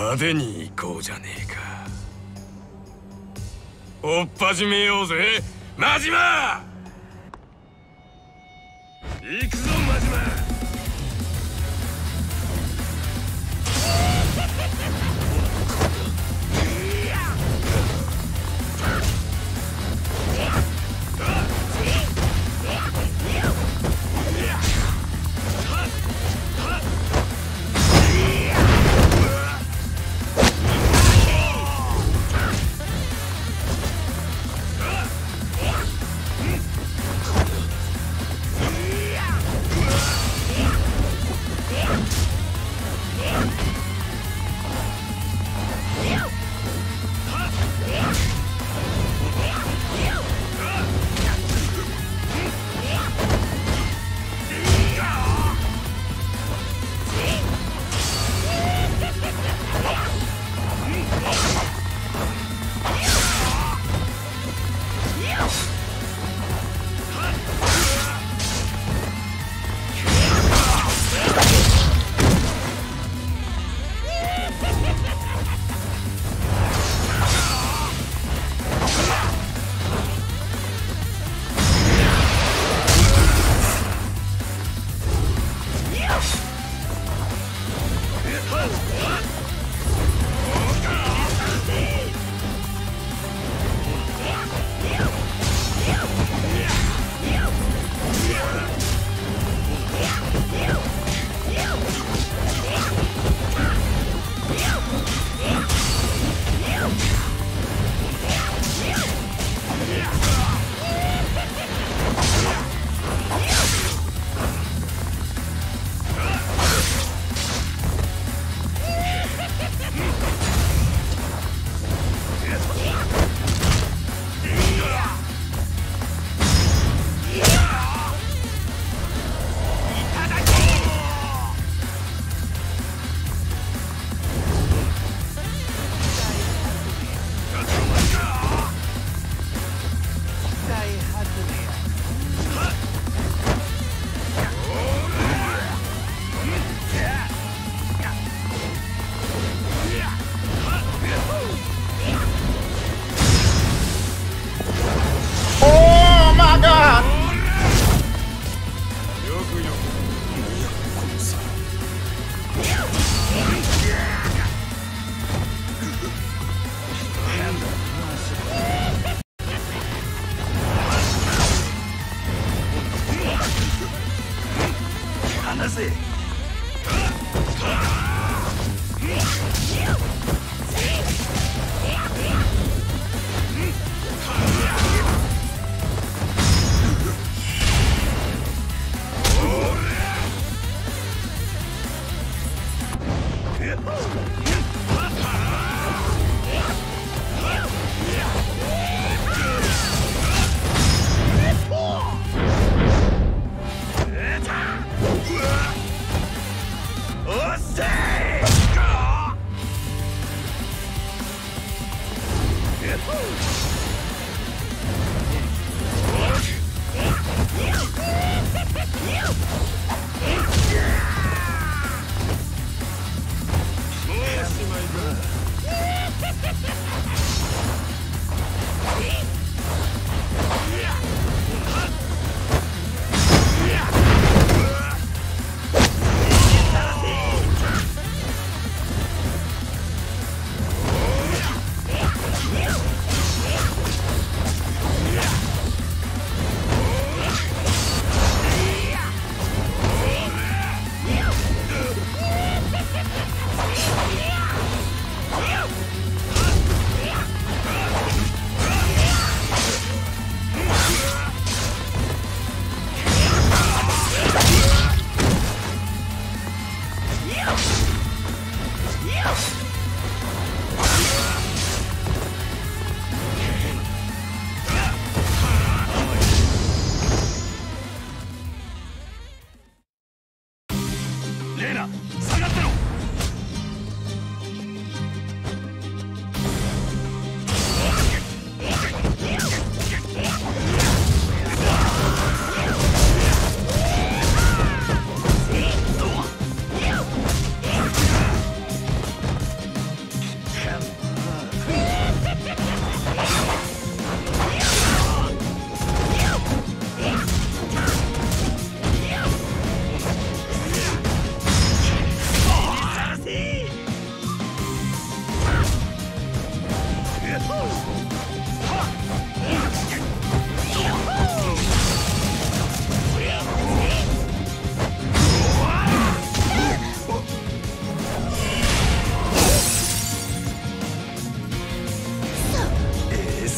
派手に行こうじゃねえか。追っ始めようぜ。真島行くぞ真島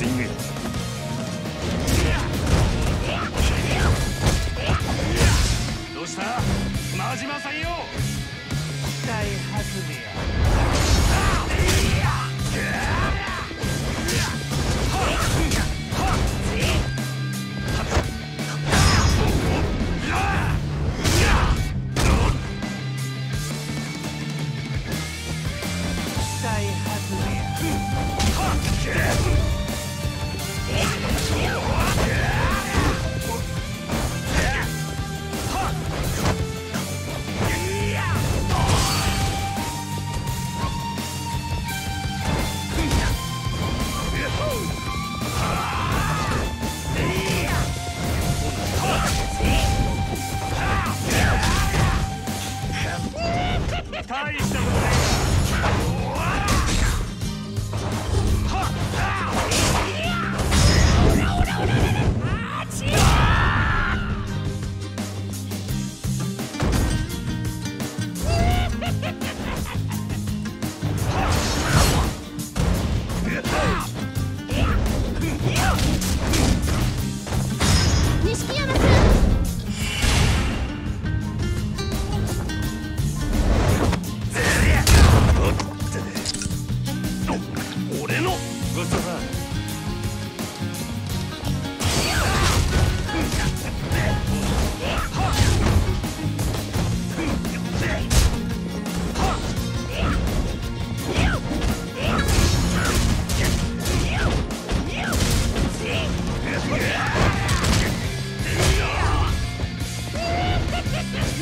singen.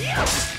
Yeah.